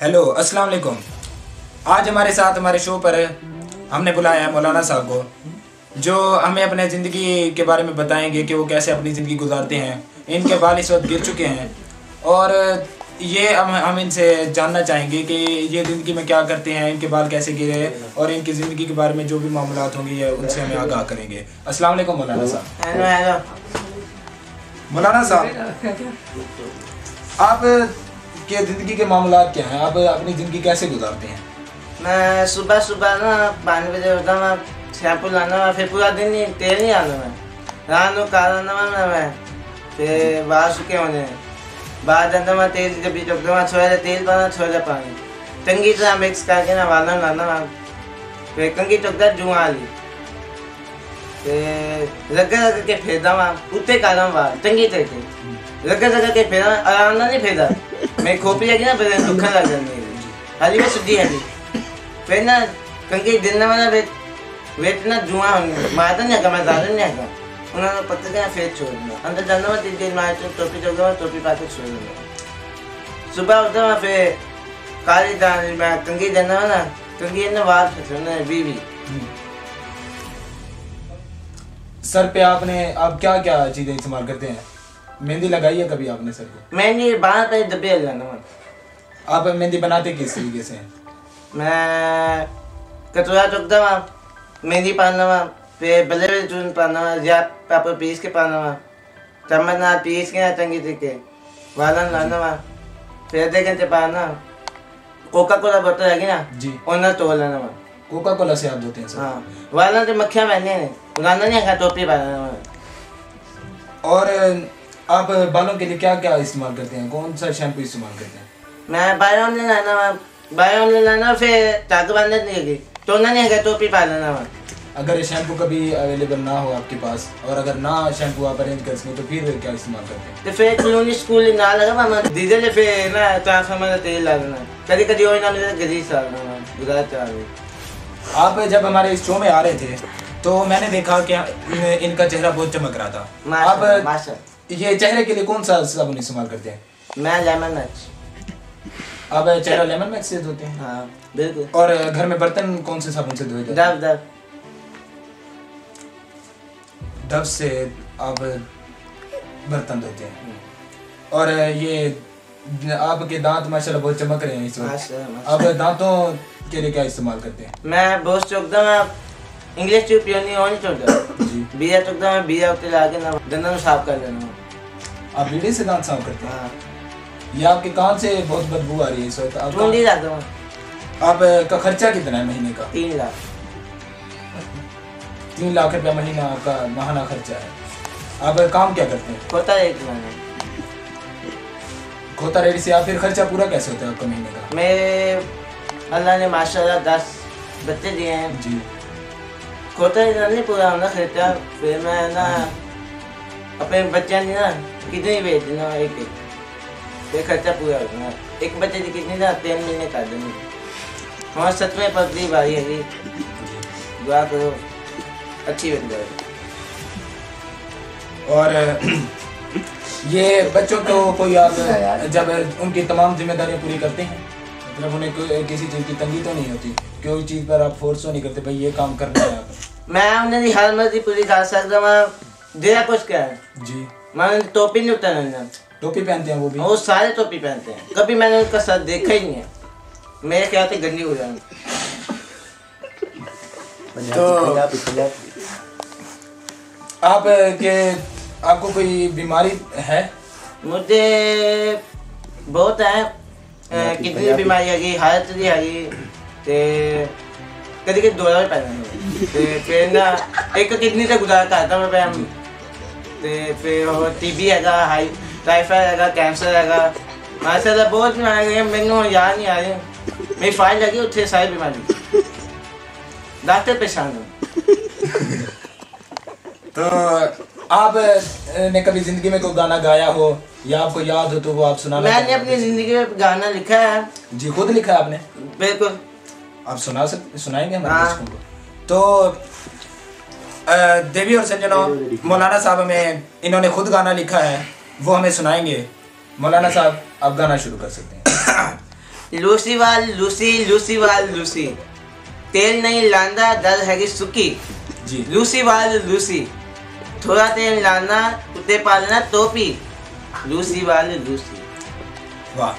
Hello अस्सलाम वालेकुम। आज हमारे साथ हमारे शो पर हमने बुलाया है मौलाना साहब को जो हमें अपने ज़िंदगी के बारे में बताएँगे कि वो कैसे अपनी ज़िंदगी गुजारते हैं इनके बाल इस वक्त गिर चुके हैं। और ये हम हम इनसे जानना चाहेंगे कि ये ज़िंदगी में क्या करते हैं इनके बाल कैसे गिरे और इनकी ज़िंदगी के बारे में जो भी मामला होंगे ये उनसे हमें आगाह करेंगे। अस्सलाम वालेकुम मौलाना साहब। मौलाना साहब आप के ज़िंदगी के मामला क्या हैं? आप अपनी ज़िंदगी कैसे गुजारते हैं? मैं सुबह सुबह ना पाँच बजे उठा मैं शैम्पू लाना मैं फिर पूरा दिन नहीं तेल नहीं आना मैं रात को काला ना मैं फिर बाहर सूखे होने। बाहर जाता मैं तेल जब भी चुकता मैं छोड़ा तेल पाना छोड़ा पानी। कंगी तरह मिक्स करके ना वाला लाना मैं फिर कंगी चुकता जुआ ली फिर रगड़ रगड़ के फेरदा मैं उत्ते काला बाहर चंगी तरीके रगड़ रगड़ के फेरा आराम नहीं फेरदा मैं खोपड़ी लगी ना, फिर दुखन लग जाती हाली में सुधी हाली फिर ना कंगी दिन ना मैं वेट वेट ना जुआ मारता नहीं आगा मैं ज़्यादा नहीं आगा उन्होंने पत्ते का फेर छोड़ दिया। अंदर जाना मैं दिन मार टोपी चौक मैं टोपी पा के छोड़ दिया। सुबह उठा मैं फिर, काली दाल मैं कंगी जाना ना कंगी ने बाल फिर बीवी। सर पे आपने, आप क्या क्या चीज़ें इस्तेमाल करते हैं? मेहंदी लगाई है कभी आपने सर को? मैंने बाहर पे दबे लगाना मैं आप मेहंदी बनाते किस तरीके से? मैं कटोरा चुकता वहाँ मेहंदी पाना वहाँ फिर बल्ले बल्ले चून पाना वहाँ या पापा पीस के पाना वहाँ चम्मच ना पीस के ना चंगी तरीके। वालन लाना वहाँ फिर आधे घंटे पाना कोका कोला बोतल लगी ना जी। उन्हें तोड़ लेना वहाँ कोका कोला से आप धोते हैं सर। हाँ वालन तो मक्खियाँ बहने ने उगाना नहीं खा टोपी पाना वहाँ और आप बालों के लिए क्या क्या इस्तेमाल करते हैं? कौन सा शैम्पू इस्तेमाल करते हैं? मैं बायोन ले लाना बाय ऑन ले लाना फिर चाकू बांधने नहीं गई ना नहीं गया तो भी पा लेना वहाँ अगर ये शैम्पू कभी अवेलेबल ना हो आपके पास और अगर ना शैम्पू आप अरेंज कर सकें तो फिर क्या इस्तेमाल करते हैं? तो फिर क्लोनी स्कूल ना लगा हम डीजल पे ना ट्रांसफार्मर का तेल लगाना कभी कभी हो ना गरीब साल आ रहा गुजरात आ रही आप जब हमारे इस शो में आ रहे थे तो मैंने देखा कि इनका चेहरा बहुत चमक रहा था। आप ये चेहरे के लिए कौन सा साबुन इस्तेमाल करते हैं? मैं लेमन मैच आप चेहरा लेमन मैक्स से धोते हैं? हाँ बिल्कुल। और घर में बर्तन कौन से साबुन से धोए जाते हैं? दब दब। डब से आप बर्तन धोते हैं। और ये आपके दांत माशाल्लाह बहुत चमक रहे हैं इस वक्त। आप दांतों के लिए क्या इस्तेमाल करते हैं? मैं बहुत चौकदा मैं इंग्लिश ट्यूब पियोनी और नहीं चौकदा जी। बिया चौकदा मैं बिया उते लाके ना दंदन को साफ़ कर लेना आप बीड़ी से दांत साफ़ करते हैं? हाँ। ये आपके कान से बहुत बदबू आ रही है वक्त आप लाता हूँ आपका खर्चा कितना है महीने का? तीन लाख। तीन लाख रुपया महीना आपका महाना खर्चा है। आप काम क्या करते हैं? है एक मैंने खोता रेडी से या फिर खर्चा पूरा कैसे होता है आपका महीने का? मेरे अल्लाह ने माशाल्लाह दस बच्चे दिए हैं। जी। खोता ही नहीं पूरा होना खर्चा फिर मैं ना अपने बच्चे ने ना कितनी बेच देना एक एक। फिर खर्चा पूरा हो जाना। एक बच्चे की कितनी ना तीन महीने कर देंगे हमारे सतवें पगली बारी है दुआ करो। अच्छी बन जाए और ये बच्चों को कोई आप जब उनकी तमाम जिम्मेदारियाँ पूरी करते हैं? मतलब उन्हें कोई किसी चीज़ की तंगी तो नहीं होती? कोई चीज़ पर आप फोर्स तो नहीं करते भाई ये काम करना है आप मैं उन्हें हर मर्ज़ी पूरी कर सकता मैं दिया कुछ क्या है? जी। मैं टोपी नहीं उतारना टोपी पहनते हैं वो भी? वो सारे टोपी पहनते हैं। कभी मैंने उनका सर देखा ही नहीं है। मेरे ख्याल से गंदी हो जाएँगे। तो आप के आपको कोई बीमारी है? मुझे बहुत है। ਕਿਸੇ ਦੀ ਬਿਮਾਰੀ ਹੈਗੀ ਹਾਲਤ ਦੀ ਹੈਗੀ ਤੇ ਕਦੀ ਕਦੀ ਦੌਰਾ ਵੀ ਪੈ ਜਾਂਦਾ ਤੇ ਫਿਰ ਨਾ ਇੱਕ ਕਿਡਨੀ ਤੇ ਗੁਜ਼ਾਰਾ ਕਰਦਾ ਮੈਂ ਪਿਆ। ਤੇ ਫਿਰ ਉਹ ਟੀਬੀ ਹੈਗਾ ਹਾਈ ਟਾਈਫਾਇਡ ਹੈਗਾ ਕੈਂਸਰ ਹੈਗਾ। ਮਾਸੇ ਦਾ ਬਹੁਤ ਬਿਮਾਰੀ ਹੈ ਮੈਨੂੰ ਯਾਦ ਨਹੀਂ ਆ ਰਹੀ ਮੇਰੀ ਫਾਈਲ ਲੱਗੀ ਉੱਥੇ ਸਾਰੀ ਬਿਮਾਰੀ। ਡਾਕਟਰ ਪਛਾਣ तो आप ने कभी ज़िंदगी में कोई गाना गाया हो या आपको याद हो तो वो आप सुना मैंने अपनी ज़िंदगी में गाना लिखा है। जी खुद लिखा है आपने? बिल्कुल। आप सुना सकते सुनाएँगे हाँ। तो देवी और संजना मौलाना साहब हमें इन्होंने खुद गाना लिखा है वो हमें सुनाएँगे। मौलाना साहब आप गाना शुरू कर सकते हैं। लूसी वाल लूसी लूसी वाल लूसी। तेल नहीं लांदा दल है सुखी। जी। लूसी वाल लूसी। थोड़ा तेल लाना कुत्ते पालना टोपी लूसी वाल लूसी। वाह।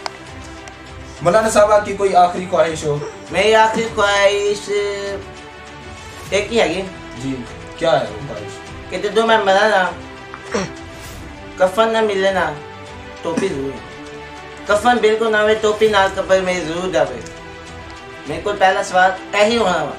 मौलाना साहब आपकी कोई आखिरी ख्वाहिश हो? मेरी आखिरी ख्वाहिश एक ही हैगी। जी क्या है वो ख्वाहिश? कि जो मैं मरा ना कफन ना मिले ना टोपी ज़रूर। कफन बिल्कुल ना हो टोपी नाल कपड़ में ज़रूर जावे। मेरे को पहला सवाल यही होना वा।